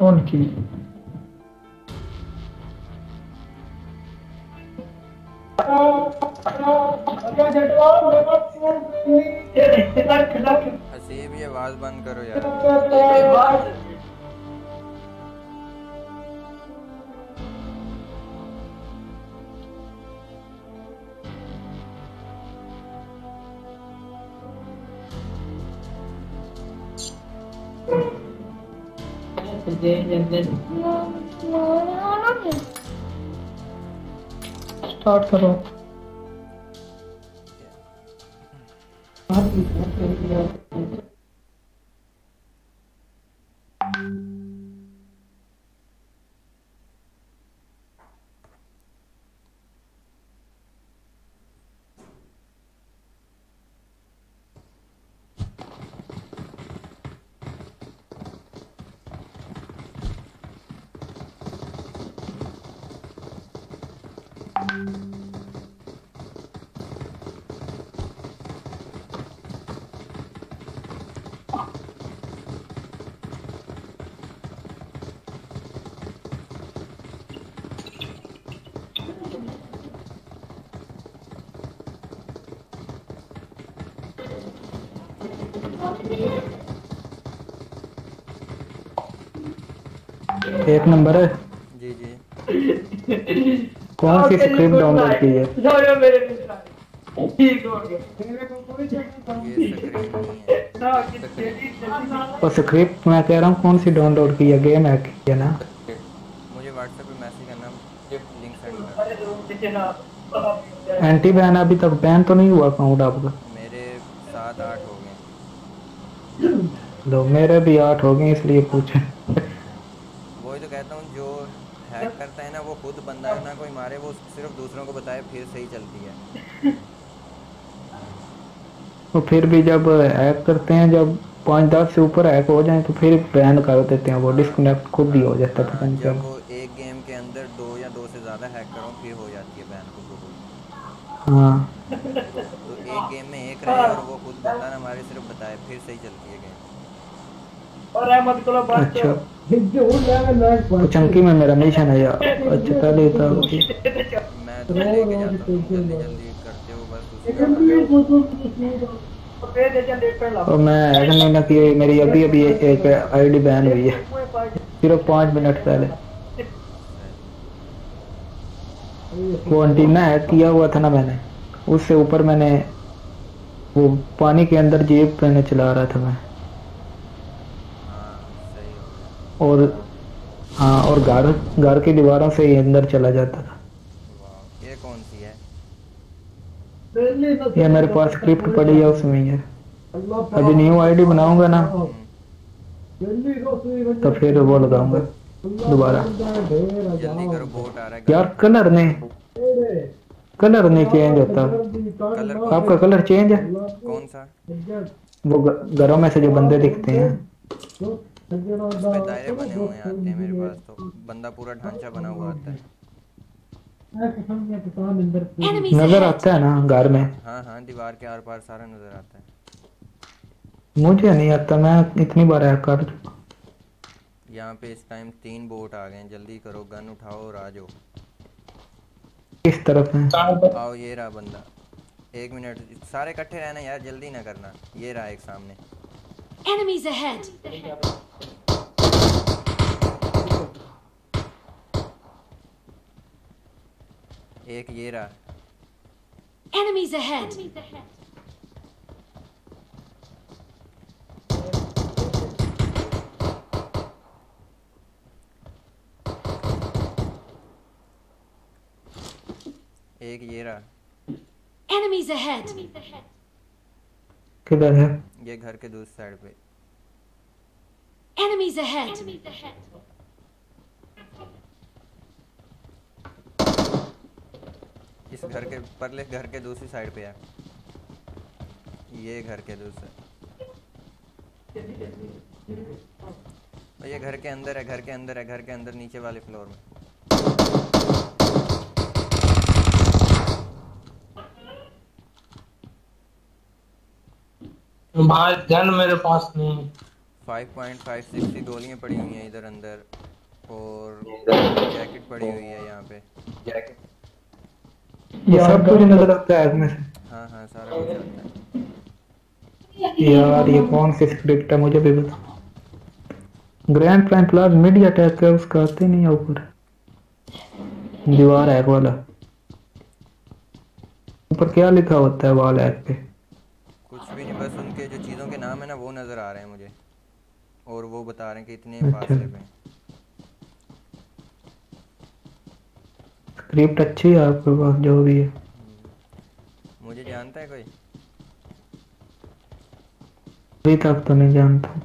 उनकी। हसीब ये आवाज़ बंद करो यार। स्टार्ट करो। Gracias. एक नंबर है। जी जी। कौन सी स्क्रिप्ट डाउनलोड की है? नहीं है। और स्क्रिप्ट मैं कह रहा हूँ कौन सी डाउनलोड की है? गेम है की है ना? मुझे व्हाट्सएप पे मैसेज करना लिंक सेंड कर एंटी बैन अभी तक बैन तो नहीं हुआ अकाउंट आपका? मेरे सात आठ हो गए। लो मेरे भी आठ हो गए इसलिए पूछे वही तो कहता हूँ जो हैक खुद बंदा है ना कोई मारे वो सिर्फ़ दूसरों को बताए फिर सही चलती है। तो फिर भी जब हैक करते हैं जब पाँच दस से ऊपर हैक हो जाए तो फिर बैन कर देते हैं वो डिस्कनेक्ट खुद ही हो जाता है पता नहीं जब वो एक गेम के अंदर दो या दो से ज़्यादा हैक करो फिर हो जाती है बैन खुद ब हाँ। तो एक गेम में एक रहे और वो खुद बंदा ना हमारे सिर्फ़ बताए फिर सही चलती है गेम और अहमद को अच्छा। तो चंकी में मेरा मिशन है। यार अच्छा पहले ही था मैं तो लेके जाता हूँ जल्दी जल्दी करते हो बस और मैं हैक नहीं ना किए मेरी अभी अभी एक आईडी बैन हुई है। सिर्फ़ पाँच मिनट पहले। वो अंटीना हैक किया हुआ था ना मैंने उससे ऊपर मैंने वो पानी के अंदर जेब पहने चला रहा था मैं हाँ सही हो गया और हाँ और घर घर की दीवारों से ही अंदर चला जाता था। ये कौन सी है? ये मेरे पास स्क्रिप्ट पड़ी है उसमें ही अभी न्यू आईडी बनाऊँगा ना तो फिर वो लगाऊँगा दोबारा। यार कलर नहीं कलर नहीं चेंज होता। कलर आपका कलर चेंज है? कौन सा? वो घरों में से जो बंदे दिखते हैं। उसमें दायरे बने हुए आते हैं मेरे पास तो बंदा पूरा ढांचा बना हुआ आता है। नज़र आता है ना घर में। हाँ हाँ दीवार के आर पार सारा नज़र आता है। मुझे नहीं आता मैं इतनी बार हैक कर चुका यहाँ पे इस टाइम तीन बोट आ गए हैं जल्दी करो गन उठाओ और आ जाओ। किस तरफ़ है। आओ ये रहा बंदा। एक मिनट सारे इकट्ठे रहना यार जल्दी ना करना। ये रहा एक सामने। Enemies ahead! एक ये रहा। एनिमीज अहेड एक ये रहा। एनिमीज अहेड किधर है? ये घर के दूसरी साइड पे। एनिमीज अहेड इस घर के परले घर के दूसरी साइड पे है। ये घर के दूसरे। और ये घर के अंदर है घर के अंदर है घर के अंदर नीचे वाले फ्लोर में। भाई गन मेरे पास नहीं है। 5.56 की गोलियाँ पड़ी हुई हैं इधर अंदर और जैकेट पड़ी हुई है यहाँ पे। ये सब कुछ नज़र आता है इसमें से। हाँ हाँ सारा कुछ आता है। यार ये कौन सी स्क्रिप्ट है मुझे भी बता। ग्रैंड प्लान प्लास मीडिया अटैक है उसका आते नहीं है ऊपर। दीवार हैक वाला। ऊपर क्या लिखा होता है वाल हैक पे? कुछ भी नहीं बस उनके जो चीज़ों के नाम है ना वो नज़र आ रहे हैं मुझे। और वो बता रहे हैं कि इतने अच्छा। फासले पे स्क्रिप्ट अच्छी है आपके पास जो भी है। मुझे जानता है कोई? अभी तक तो नहीं जानता।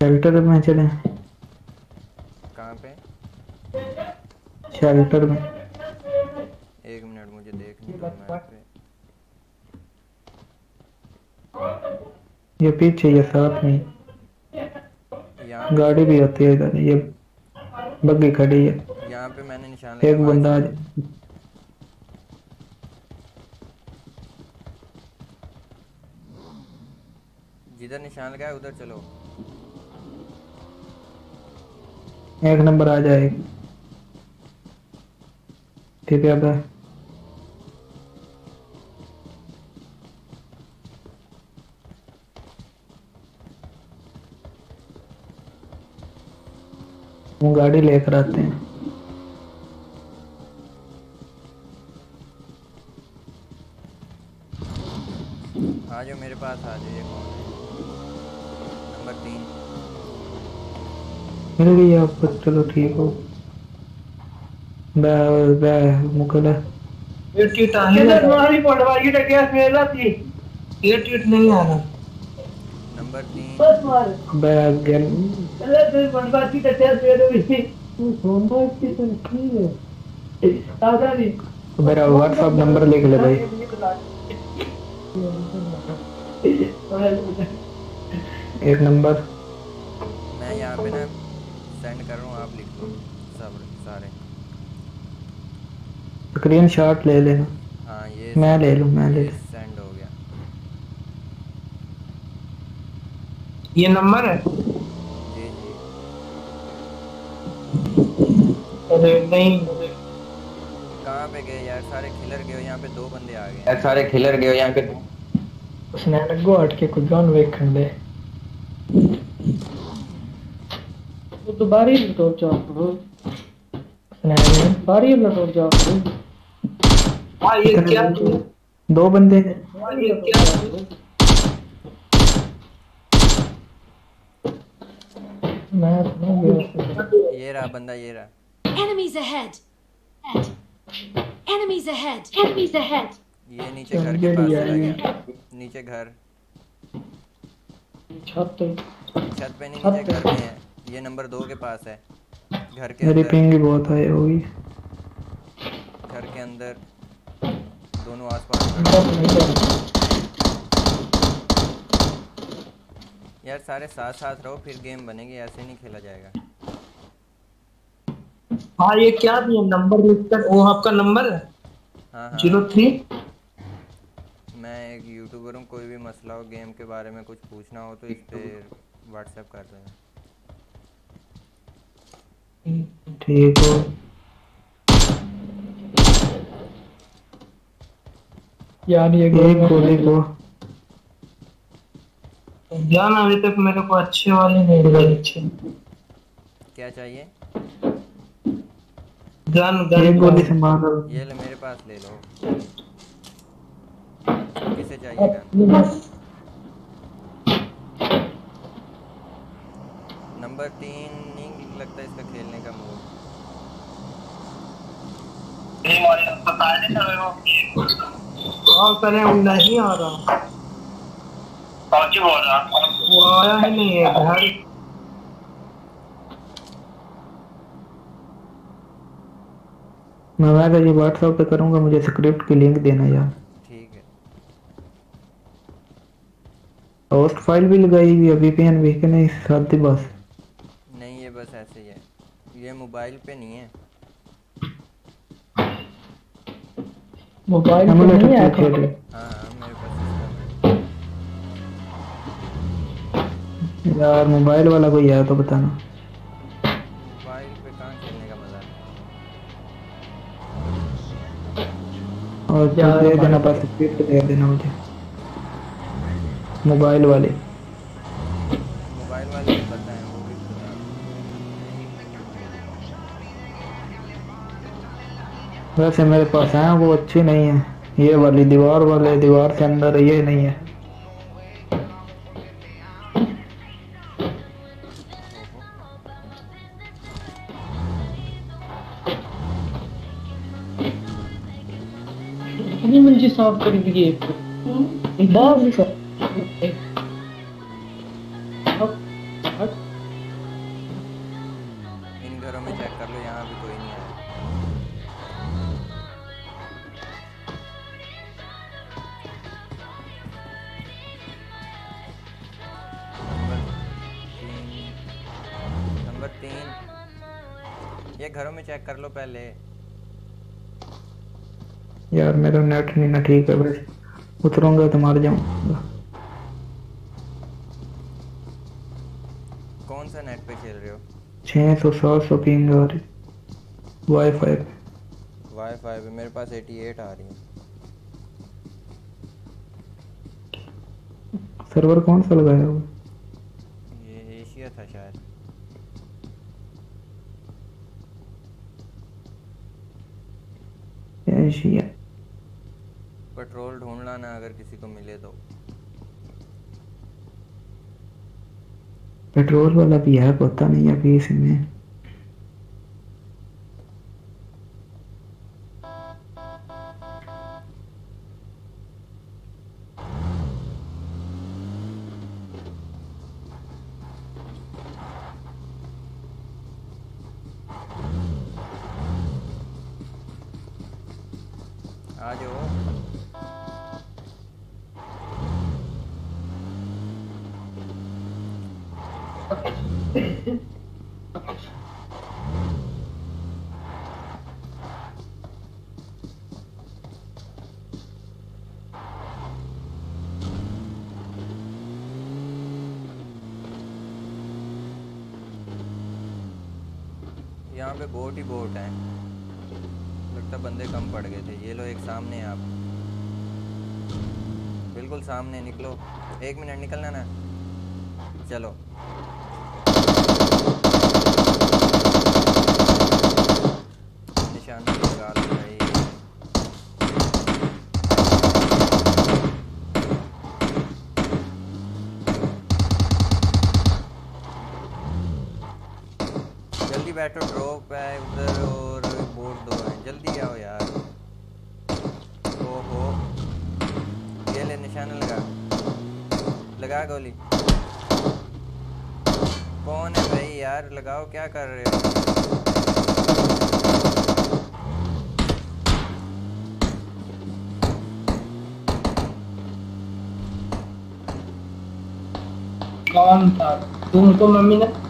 शेल्टर में चले। कहाँ पे? शेल्टर में। एक मिनट मुझे देखने ये पीछे ये साथ में। गाड़ी भी होती है इधर ये बग्गी खड़ी है। यहाँ पे मैंने निशान एक बंदा जिधर निशान लगाया उधर चलो। एक नंबर आ जाए। ठीक है अब। वो गाड़ी लेकर आते हैं। आ जाओ मेरे पास आ जाओ ये कौन है? नंबर तीन। मिल गई आपको चलो ठीक हो। बे बे मुकल है। ये टीट आ ही। तुम्हारी पटवारी का केस मेरा थी ये टीट नहीं आ रहा। नंबर तीन। बस मार। बे गेल। चले तो पटवारी का केस मेरे भी तू सोना इसकी तो ठीक है। दादा जी। मेरा व्हाट्सएप नंबर लिख ले भाई। एक नंबर। मैं यहाँ पे ना सेंड कर रहा हूँ आप लिख लो सब सारे। स्क्रीन शॉट ले लेना। हाँ ये मैं ले लूँ मैं ले सेंड हो गया। ये नंबर है? जी जी। अरे नहीं कहाँ पे गए यार? सारे खिलर गए यहाँ पे दो बंदे आ गए यार सारे खिलर गए यहाँ पे तो तो उसने बारी में तो जा हाँ ये क्या दो बंदे ये क्या मैं तो गया ये रहा बंदा ये रहा Enemies ahead. Enemies ahead. Enemies ahead. ये नीचे घर के पास चला गया। नीचे घर। छत छत पे नहीं नीचे घर में है। ये नंबर दो के पास है। घर के मेरी अंदर। पिंग ही बहुत हाई होगी घर के अंदर। दोनों आसपास। यार सारे साथ साथ रहो फिर गेम बनेगी ऐसे नहीं खेला जाएगा। हाँ ये क्या दिया नंबर लिखकर वो आपका नंबर? है हाँ हाँ। Zero three? एक यूट्यूबर हूँ कोई भी मसला हो गेम के बारे में कुछ पूछना हो तो इस पे व्हाट्सएप कर देना। ठीक हो। यार ये एक गोली को जान अभी तक मेरे को अच्छे वाले नहीं मिले अच्छे। क्या चाहिए? एक गन गोली से मार ये ले मेरे पास ले लो। किसे चाहिए नंबर तीन नहीं लगता इसका खेलने का मूड। कॉल नहीं आ रहा। वो आया ही नहीं है घर। मैं मैं ये व्हाट्सएप पे करूँगा मुझे स्क्रिप्ट की लिंक देना यार ठीक है होस्ट फ़ाइल भी लगाई हुई है वीपीएन भी कि नहीं सादी बस। नहीं ये बस ऐसे ही है। ये मोबाइल पे नहीं है। मोबाइल पे नहीं है रहे हाँ हाँ मेरे पास यार मोबाइल वाला कोई है तो बताना। मोबाइल पे कहाँ खेलने का मज़ा है? और दे देना बस स्क्रिप्ट दे देना मुझे। मोबाइल वाले। मोबाइल वाले पता है वो भी वैसे मेरे पास है वो अच्छी नहीं है। ये वाली दीवार वाले दीवार के अंदर ये नहीं है। मंजिल साफ़ कर दी है। बहुत भी साफ़ इन घरों में चेक कर लो, यहाँ भी कोई नहीं तीन। ये घरों में चेक कर लो पहले। यार, मेरा नेट नहीं ना ठीक है, बस उतरूँगा तो मार जाऊँगा कौन सा नेट पे खेल रहे हो? छः सौ सात सौ पिंग आ रही वाईफाई पे। वाईफाई पे मेरे पास 88 आ रही है। सर्वर कौन सा लगाया हुआ? ये एशिया था शायद। एशिया पेट्रोल ढूंढना ना अगर किसी को मिले तो। पेट्रोल वाला भी है पता नहीं अभी इसमें। यहाँ पे बोट ही बोट है। लगता बंदे कम पड़ गए थे। ये लो एक सामने आप। बिल्कुल सामने निकलो। एक मिनट निकलना ना। चलो निशान लगा लो भाई बैठो ड्रॉप है उधर और बोर्ड दो है। जल्दी आओ यार। ओहो। ये ले निशाना लगा। लगा गोली। कौन है भाई यार? लगाओ, क्या कर रहे हो? कौन था? तुमको मम्मी ने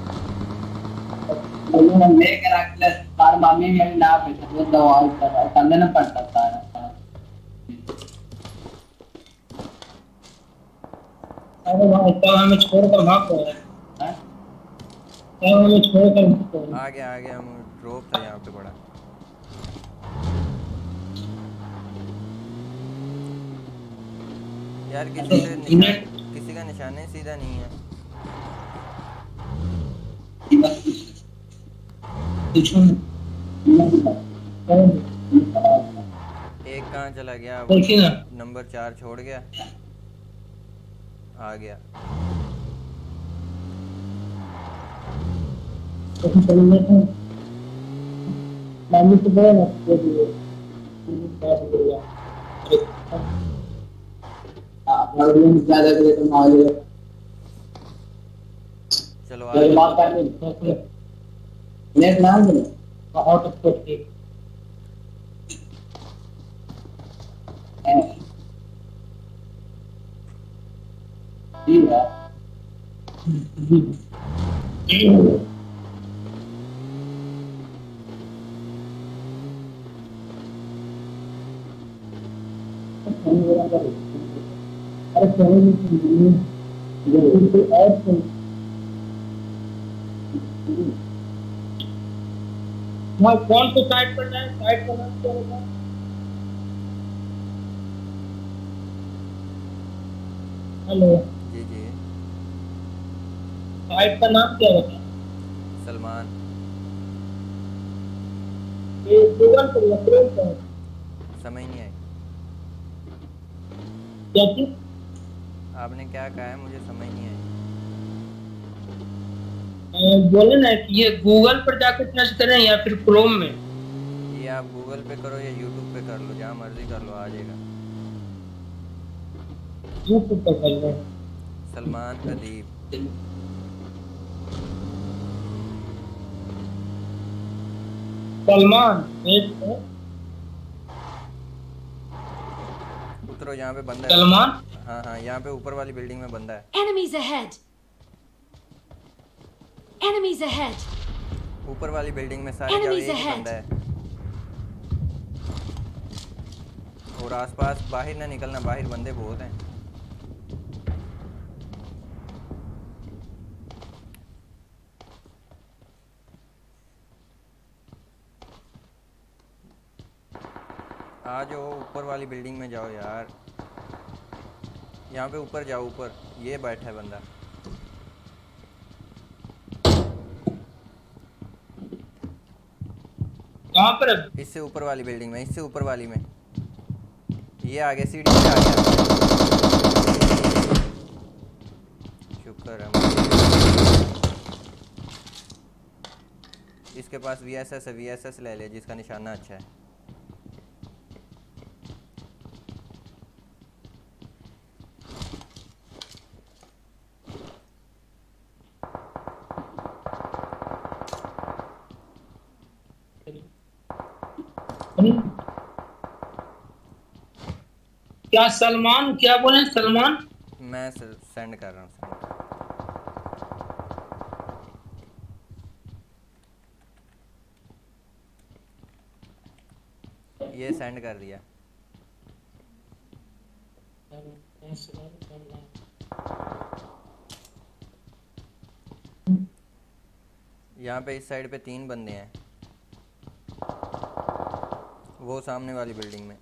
अरे वहाँ तो हमें छोड़कर भाग रहे हैं तो हमें छोड़कर आ गया आ गया हम ड्रॉप था यहाँ पे बड़ा यार किसी से निशान किसी का निशान ही सीधा नहीं है एक कहाँ चला गया? नंबर चार छोड़ गया। आ गया। चलो आ जाओ। बात करने नेट ना दे बहुत अच्छे थे जी है अरे चलो ये ऐड कर वहाँ कौन सा साइट पर जाए? साइट का नाम क्या होगा? हेलो जी जी। साइट का नाम क्या होता है सलमान। ये गूगल पर या क्रोम पर? समझ नहीं आई क्या चीज़? आपने क्या कहा है? मुझे समझ नहीं आई बोले ना कि ये गूगल पर जाकर सर्च करें या फिर क्रोम में। ये आप गूगल पे करो या यूट्यूब पे कर लो जहाँ मर्ज़ी कर लो आ जाएगा। यूट्यूब पर कर लो। सलमान अदीब सलमान एक उतरो यहाँ पे बंदा है। सलमान? हाँ हाँ यहाँ पे ऊपर वाली बिल्डिंग में बंदा है। Enemies ahead! Enemies ahead! ऊपर वाली बिल्डिंग में सारे Enemies ahead. है। और आसपास बाहर ना निकलना बाहर बंदे बहुत हैं। आ जाओ ऊपर वाली बिल्डिंग में जाओ यार। यहाँ पे ऊपर जाओ ऊपर। ये बैठा है बंदा। कहाँ पर है? इससे ऊपर वाली बिल्डिंग में, इससे ऊपर वाली में। ये आगे सीढ़ी पे आ गया शुक्र है इसके पास वीएसएस एस एस है वी एस एस ले ले, जिसका निशाना अच्छा है। क्या सलमान क्या बोले सलमान? मैं सेंड कर रहा हूँ ये सेंड कर दिया। यहाँ पे इस साइड पे तीन बंदे हैं। वो सामने वाली बिल्डिंग में।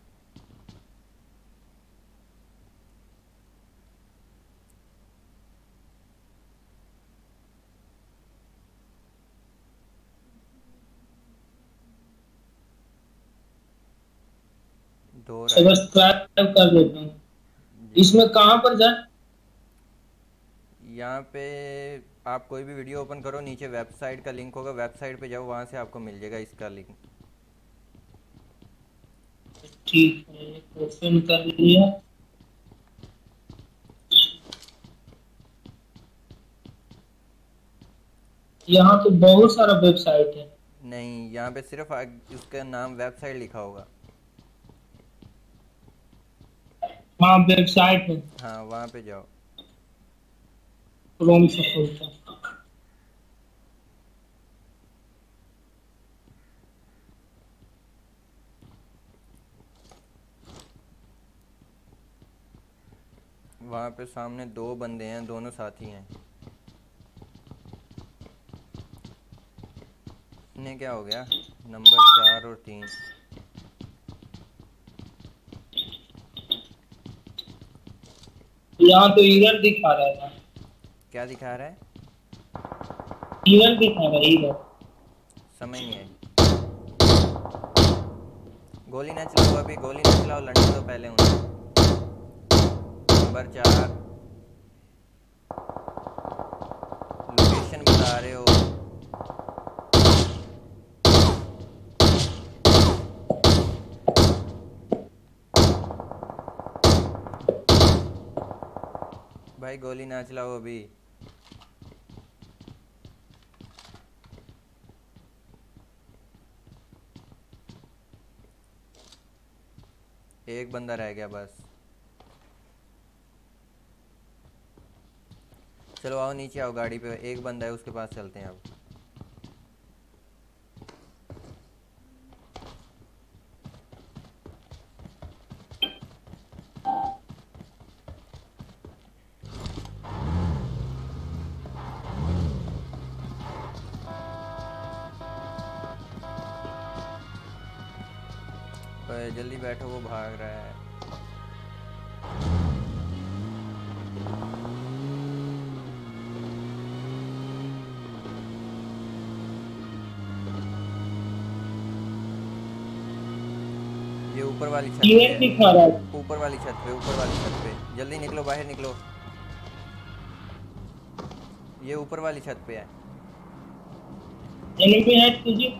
दो सब्सक्राइब कर देता हूँ। इसमें कहाँ पर जाए? यहाँ पे आप कोई भी वीडियो ओपन करो नीचे वेबसाइट का लिंक होगा वेबसाइट पे जाओ वहाँ से आपको मिल जाएगा इसका लिंक ठीक है क्वेश्चन कर लिया। यहाँ तो बहुत सारा वेबसाइट है। नहीं यहाँ पे सिर्फ़ उसका नाम वेबसाइट लिखा होगा। हाँ वेबसाइट है। हाँ वहाँ पे जाओ। क्रोम से खोलता वहाँ पे सामने दो बंदे हैं दोनों साथी हैं। इन्हें क्या हो गया? नंबर चार और तीन। यहाँ तो इरर दिखा रहा था। क्या दिखा रहा है? इरर दिखा रहा है इरर समझ नहीं आई गोली ना चलाओ अभी गोली ना चलाओ लड़ने दो पहले उन्हें। नंबर चार। लोकेशन बता रहे हो। भाई गोली ना चलाओ अभी। एक बंदा रह गया बस। चलो आओ नीचे आओ, गाड़ी पे। एक बंदा है, उसके पास चलते हैं अब। जल्दी बैठो, वो भाग रहा है। वाली छत पे। दिखा रहा है। ऊपर वाली छत पे ऊपर वाली छत पे। जल्दी निकलो बाहर निकलो। ये ऊपर वाली छत पे है। एनिमी हेड कीजिए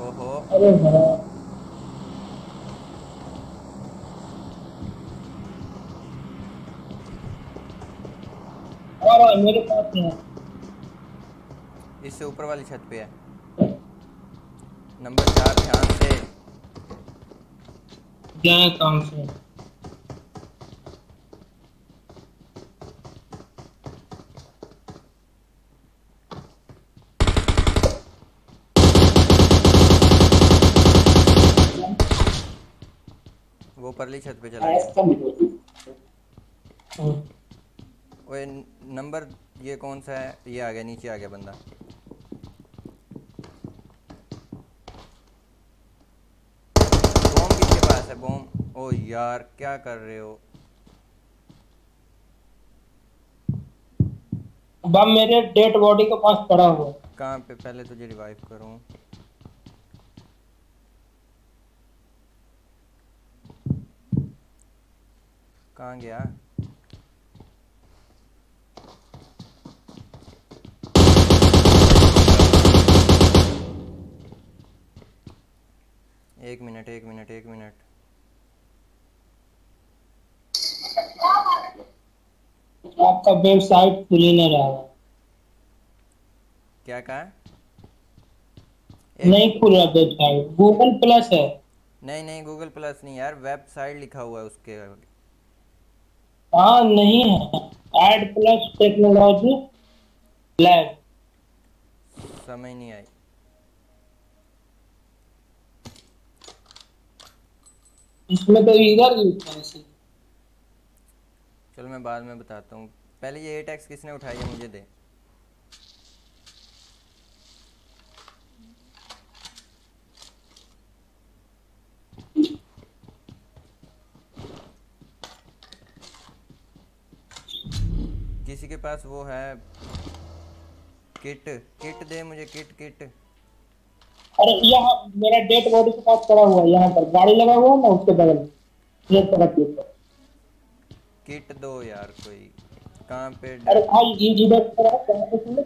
ओहो। अरे भाई मेरे पास है। इससे ऊपर वाली छत पे है। नंबर चार ध्यान से। क्या काम से। वो परली छत पे चला गया। हम्म। ओए नंबर ये कौन सा है? ये आ गया नीचे आ गया बंदा बॉम्ब किसके पास है बॉम्ब ओ यार क्या कर रहे हो? बम मेरे डेड बॉडी के पास पड़ा हुआ है। कहाँ पे? पहले तुझे रिवाइव करूँ। कहाँ गया? एक मिनट एक मिनट एक मिनट। आपका वेबसाइट खुल नहीं रहा क्या कहा? नहीं खुल रहा वेबसाइट गूगल प्लस है। नहीं नहीं गूगल प्लस नहीं यार वेबसाइट लिखा हुआ है उसके हाँ नहीं है। एड प्लस टेक्नोलॉजी लैब समझ नहीं आई। इसमें तो इधर लिखा है। चलो मैं बाद में बताता हूँ। पहले ये टैक्स किसने उठाई है मुझे दे। किसी के पास वो है। किट। किट दे मुझे, किट किट। अरे, यहाँ मेरा डेट बॉडी के पास पड़ा हुआ है, यहाँ पर। गाड़ी लगा हुआ है ना, उसके बगल में। किट दो यार कोई। कहाँ पे अरे भाई ये इधर पड़ा है कहाँ पे तुमने?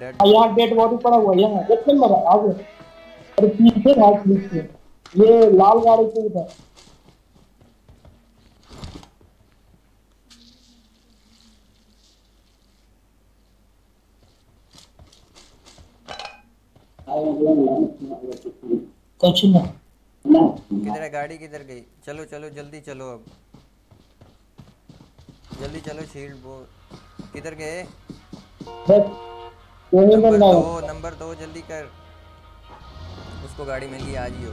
डेड हाँ, यहाँ डेड बॉडी पड़ा हुआ है यहाँ। एक नंबर है आगे। अरे पीछे भाई पीछे। ये लाल गाड़ी के उधर कुछ नहीं। किधर है? गाड़ी किधर गई? चलो चलो जल्दी चलो अब। जल्दी चलो शील्ड वो किधर गए? नंबर दो नंबर दो जल्दी कर। उसको गाड़ी मिली आज ही जियो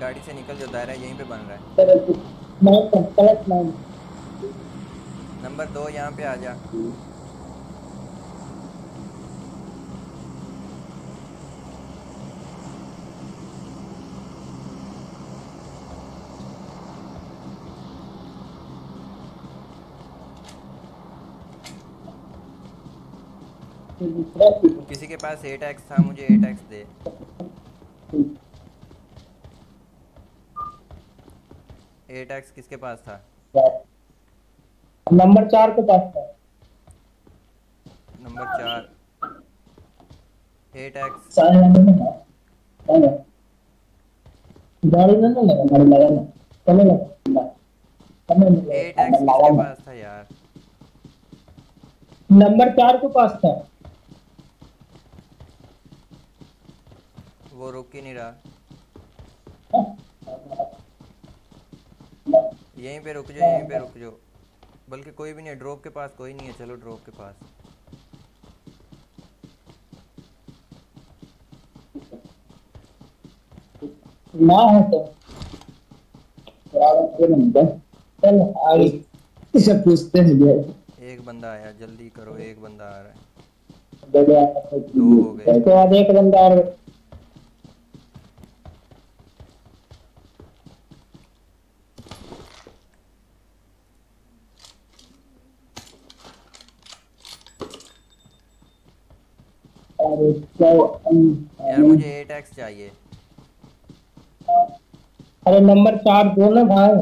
गाड़ी से निकल जो दायरा यहीं पे बन रहा है। नंबर दो यहाँ पे आ जा। किसी के पास ए टैक्स था, मुझे ए टैक्स दे। ए टैक्स किसके पास था? नंबर चार के पास था। नंबर चार। ए टैक्स चार नंबर में था। चलो। गाड़ी ना लगा गाड़ी लगा ना। चलो लगा चलो ए टैक्स किसके पास था यार? नंबर चार के पास था। वो रुक ही नहीं रहा। यहीं पे रुक जाओ यहीं पे रुक जाओ। बल्कि कोई भी नहीं है ड्रॉप के पास कोई नहीं है। चलो ड्रॉप के पास। ना है तो। चल आगे। इसे पूछते हैं भैया एक बंदा आया जल्दी करो एक बंदा आ रहा है। दो हो गए। उसके बाद एक बंदा और और उसका यार मुझे ए टैक्स चाहिए। अरे नंबर चार दो ना भाई।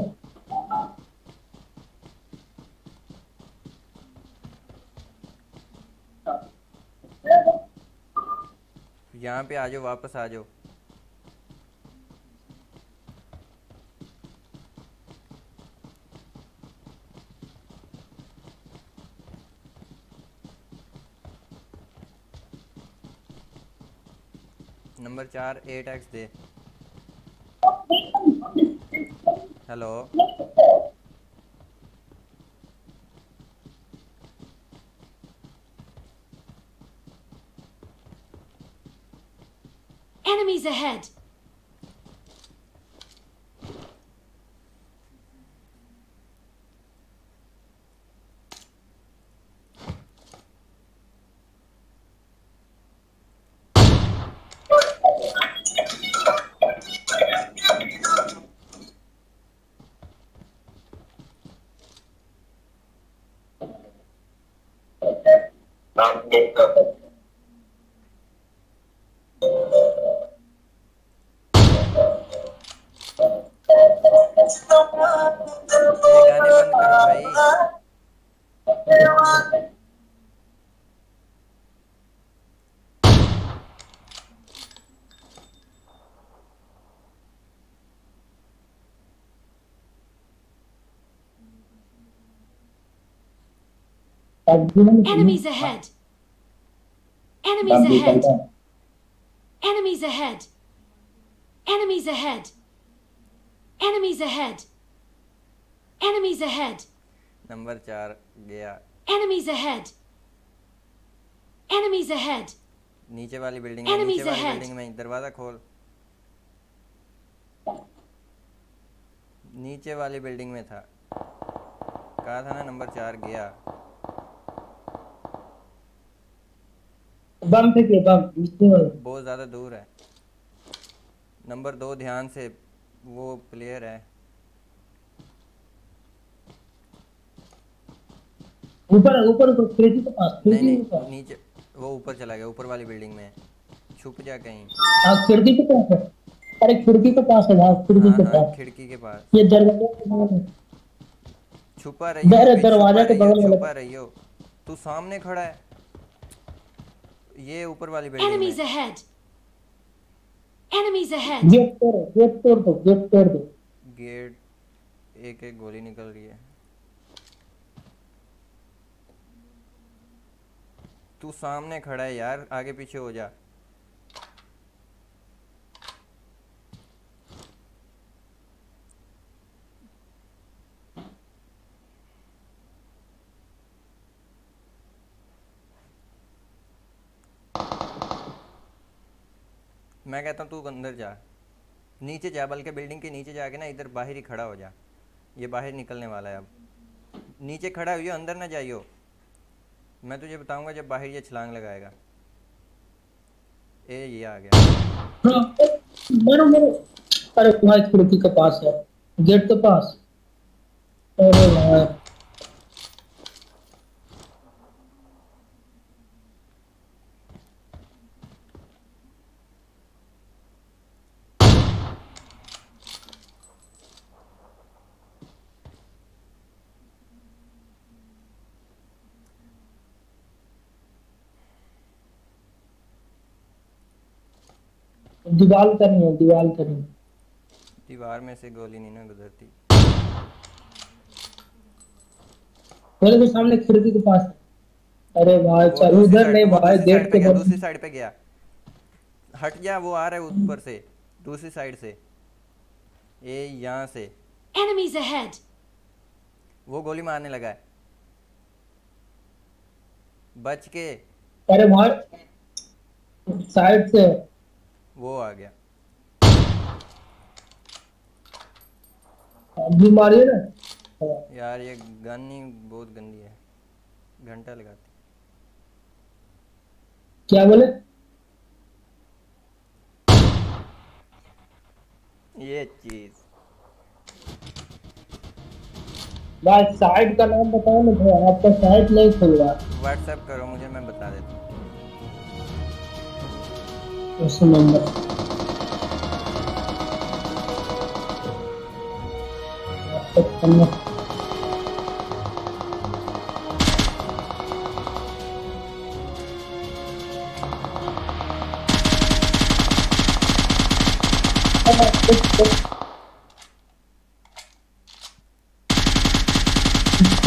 यहाँ पे आ जाओ वापस आ जाओ नंबर चार एट एक्स दे hello Enemies ahead! Enemies ahead! Enemies ahead! Enemies ahead! Enemies ahead! Enemies ahead! Enemies ahead! Number चार गया Enemies ahead! Enemies ahead! नीचे वाली बिल्डिंग में नीचे वाली बिल्डिंग में दरवाज़ा खोल नीचे वाली बिल्डिंग में था कहा था ना नंबर चार गया बम फेंकिए बम? बहुत ज़्यादा दूर है। नंबर दो ध्यान से वो प्लेयर है। ऊपर ऊपर ऊपर खिड़की के पास नहीं नहीं नीचे वो ऊपर चला गया ऊपर वाली बिल्डिंग में। छुप जा कहीं। हाँ खिड़की के पास है। अरे खिड़की के पास है हाँ खिड़की हाँ के हाँ पास। खिड़की के पास। ये दरवाजे के बगल में छुपा रही दर- दरवाज़ा के बगल में छुपा रही हो। तू सामने खड़ा है। ये ऊपर वाली building enemies ahead enemies ahead gate तोड़ गेट तोड़ दो गेट तोड़ दो। गेट एक एक गोली निकल रही है। तू सामने खड़ा है यार आगे पीछे हो जा। मैं कहता हूँ, तू अंदर जा। नीचे जा, बल्कि बिल्डिंग के नीचे जाके ना इधर बाहर ही खड़ा हो जा। ये बाहर निकलने वाला है अब। नीचे खड़ा हुई अंदर ना जाइयो। मैं तुझे बताऊँगा जब बाहर ये छलांग लगाएगा। ए, ये आ गया। हाँ मरो मरो अरे भाई खिड़की के पास है। गेट के पास। अरे भाई दीवार करनी है दीवार करनी है दीवार में से गोली नहीं ना गुजरती। मेरे तो सामने खिड़की के पास अरे भाई चल उधर नहीं भाई गेट के गया, बगल दूसरी साइड पे गया। हट जा वो आ रहा है ऊपर से दूसरी साइड से। ए यहाँ से। Enemies ahead! वो गोली मारने लगा है। बच के। अरे भाई साइड से। वो आ गया। अभी मारिए ना। यार ये गन ही बहुत गंदी है। घंटा लगाती क्या बोले? ये चीज़। भाई साइड का नाम बताओ ना आपका साइड नहीं खुल रहा व्हाट्सएप करो मुझे मैं बता देता हूँ। O son anda. Tamam.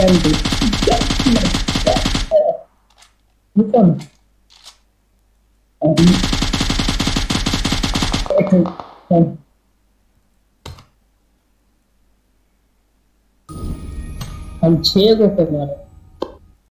geldi. Lütfen. Abi हम छः को पे